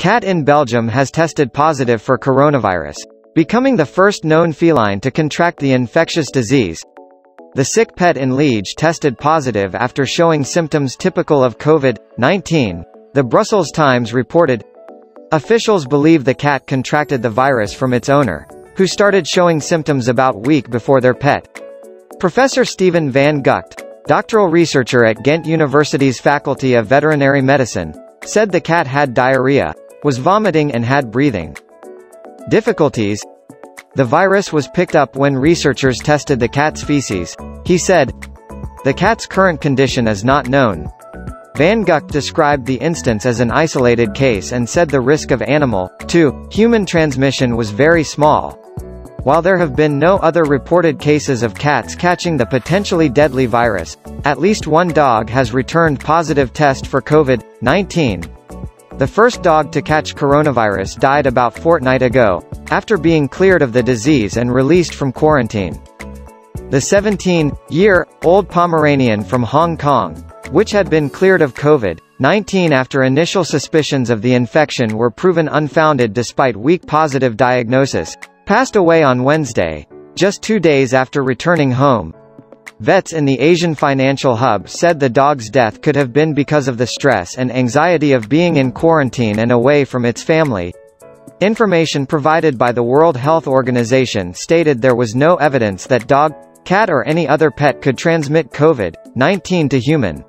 Cat in Belgium has tested positive for coronavirus, becoming the first known feline to contract the infectious disease. The sick pet in Liege tested positive after showing symptoms typical of COVID-19, the Brussels Times reported. Officials believe the cat contracted the virus from its owner, who started showing symptoms about a week before their pet. Professor Steven van Gucht, doctoral researcher at Ghent University's Faculty of Veterinary Medicine, said the cat had diarrhea, was vomiting and had breathing difficulties. The virus was picked up when researchers tested the cat's feces. He said, The cat's current condition is not known. Van Gucht described the instance as an isolated case and said the risk of animal, to, human transmission was very small. While there have been no other reported cases of cats catching the potentially deadly virus, at least one dog has returned positive test for COVID-19. The first dog to catch coronavirus died about fortnight ago, after being cleared of the disease and released from quarantine. The 17-year-old Pomeranian from Hong Kong, which had been cleared of COVID-19 after initial suspicions of the infection were proven unfounded despite weak positive diagnosis, passed away on Wednesday, just two days after returning home. Vets in the Asian financial hub said the dog's death could have been because of the stress and anxiety of being in quarantine and away from its family. Information provided by the World Health Organization stated there was no evidence that dog, cat or any other pet could transmit COVID-19 to human.